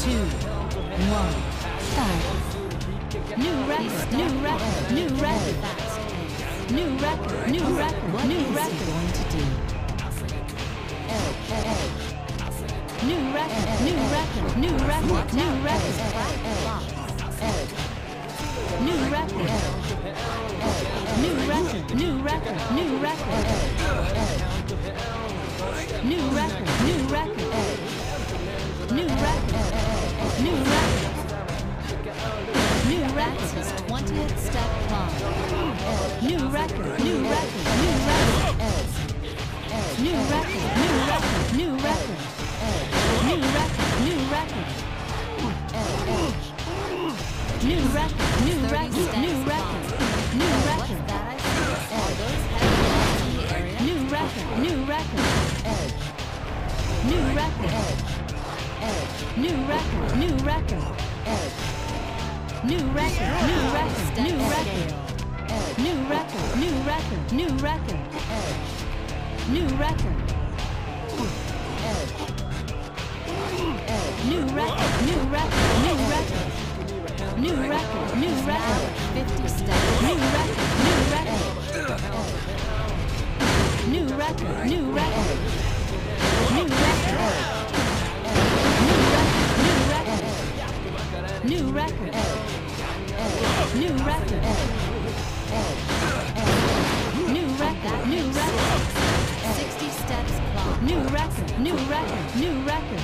two, one, start. New record, new record, new record. New record, new record, new record. going to do? New record, new record, new record, new record. New record. New record, new record, new record. New record, new record. New record, new record. His 20th step climb. new record, new record. New record, new record, new record. New record, new record. New record, new record, new record. Record, new record. New record, new record, new record. New record, new record, new record. New record. New record, new record, new record. New record, new Now record. at 50 steps. New record, new record. New record, new record. New record, new record. New record. New record, new record. 60 steps climb. New record, new record, new record.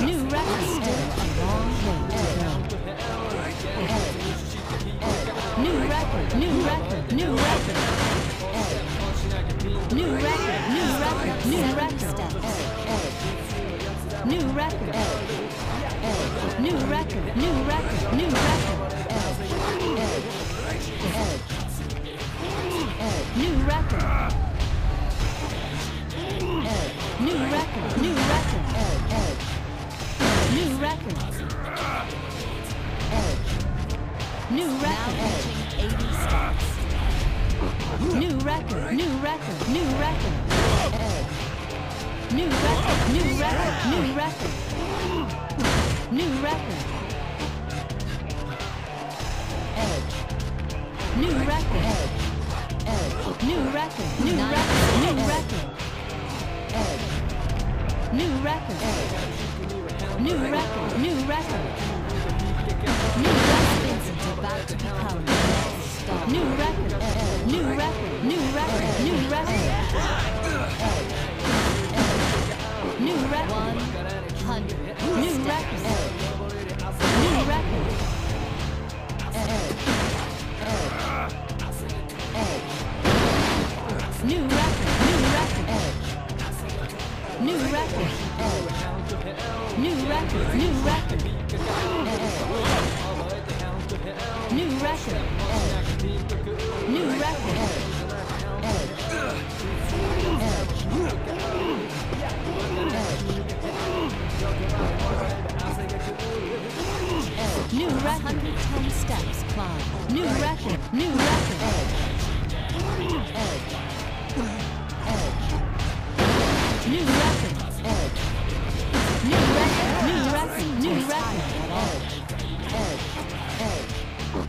New record. Still a long way to go. New record, new record, new record. New record, new record, new 70 record. New record. New record, new record, new record. Edge, edge, edge. Edge, New record. Edge, New record, new record. New record. New record. reaching 80 steps. New record, new record, new record. Edge. New record, new record, new record. New record. Edge. New record. Edge. Edge. New record, new record, new record. Edge. New record. New record, new record. New record. Vincent about to become. New record, new record, new record, new record. New record, new record. Edge. New record. New record, new record. New record. New record. Edge. Edge. Edge. New record. 110 steps climb. New record. New record. New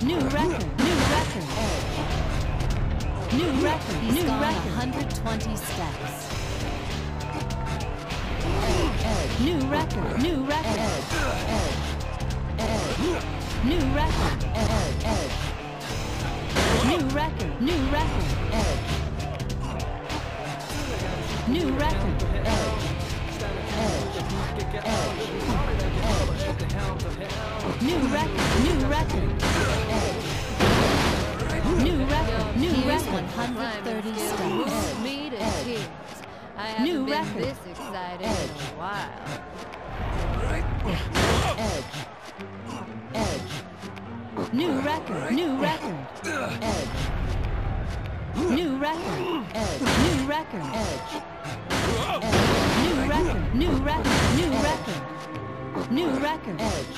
New record. New record. New record. He's new record. 120 steps. New record. New record. New record. New record. New record. New record. New record. New 130 stops. Me to tears. I haven't New been record. this excited Edge. in a while. Edge. Edge. New record. New record. Edge. New record. Edge. New record. Edge. New record. New record. New record. New record. Edge.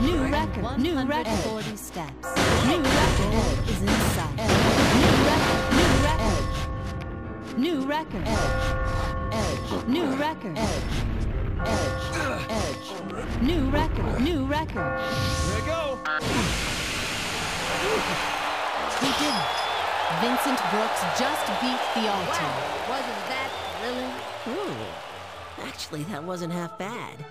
New record. New record. 140 steps. New record. Edge is inside. New record. Edge. Edge. New record. Edge. Edge. record. New record. New record. Here we go. He did it. Vincent Brooks just beat the altar. Wow, wasn't that thrilling? Ooh, actually, that wasn't half bad.